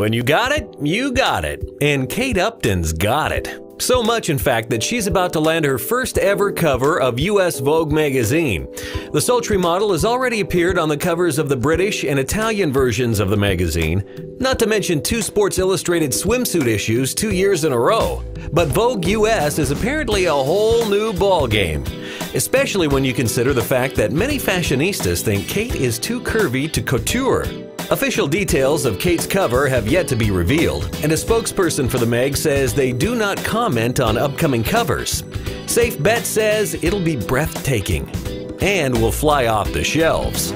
When you got it, you got it. And Kate Upton's got it. So much, in fact, that she's about to land her first ever cover of US Vogue magazine. The sultry model has already appeared on the covers of the British and Italian versions of the magazine, not to mention two Sports Illustrated swimsuit issues two years in a row. But Vogue US is apparently a whole new ballgame, especially when you consider the fact that many fashionistas think Kate is too curvy to couture. Official details of Kate's cover have yet to be revealed, and a spokesperson for the mag says they do not comment on upcoming covers. Safe Bet says it'll be breathtaking and will fly off the shelves.